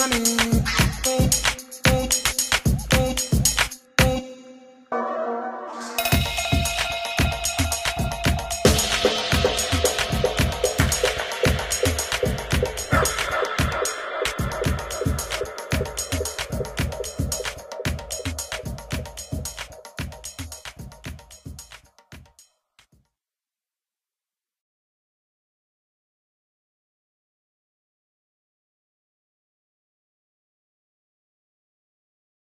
woman.